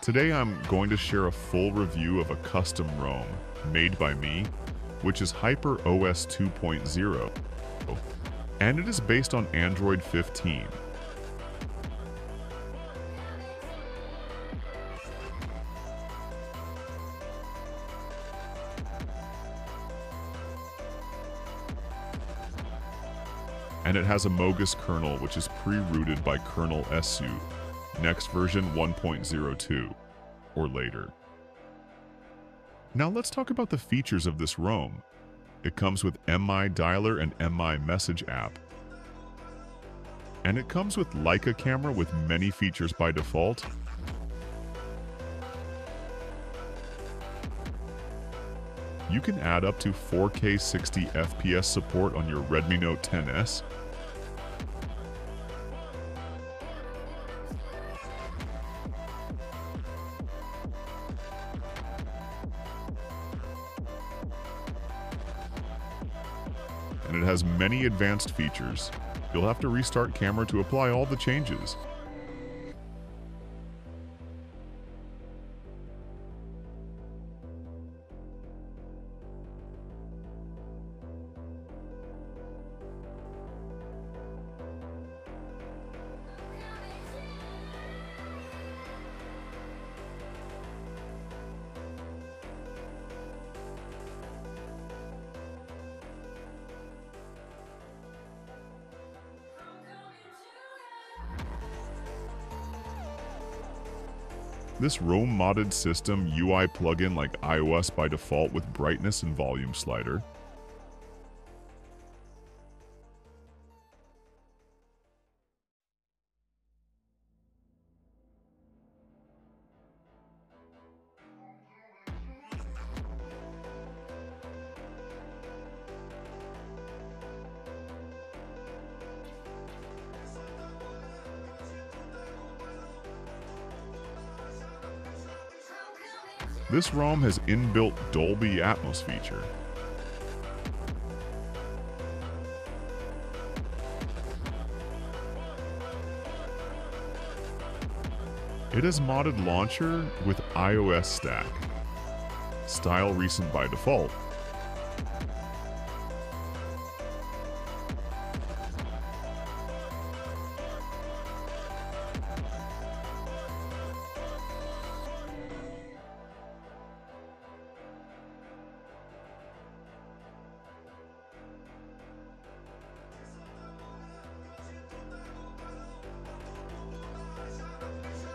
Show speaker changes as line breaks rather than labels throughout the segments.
Today I'm going to share a full review of a custom ROM made by me, which is Hyper OS 2.0, and it is based on Android 15. and it has a Mogus kernel which is pre-rooted by kernel SU, next version 1.02, or later. Now let's talk about the features of this ROM. It comes with MI Dialer and MI Message app. And it comes with Leica camera with many features by default. You can add up to 4K 60 FPS support on your Redmi Note 10S and it has many advanced features. You'll have to restart camera to apply all the changes. This ROM modded system UI plugin like iOS by default with brightness and volume slider. This ROM has inbuilt Dolby Atmos feature. It has modded launcher with iOS stack. Style recent by default.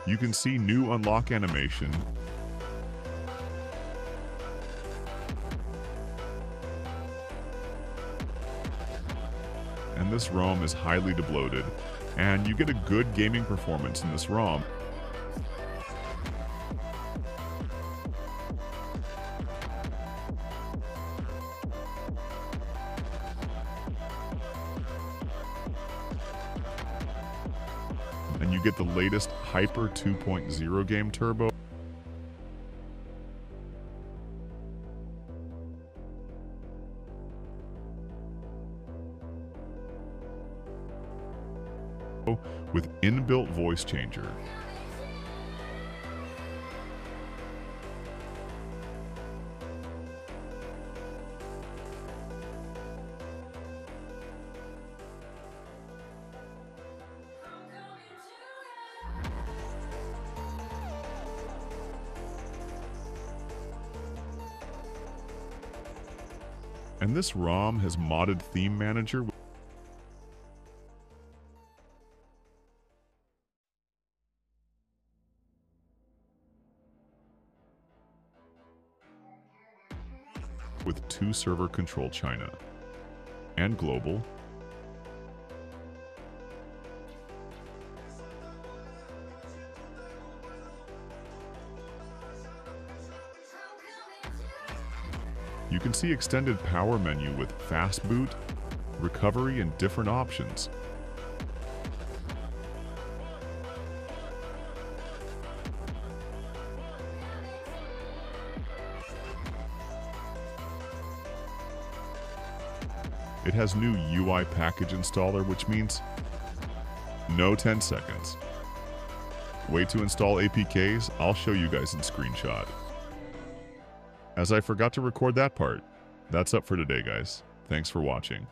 You can see new unlock animation and this ROM is highly debloated, and you get a good gaming performance in this ROM. And you get the latest Hyper 2.0 game turbo. with inbuilt voice changer. And this ROM has modded Theme Manager with two server control China and global You can see extended power menu with fast boot, recovery, and different options. It has new UI package installer, which means no 10 seconds. way to install APKs, I'll show you guys in screenshot. As I forgot to record that part. That's up for today, guys. Thanks for watching.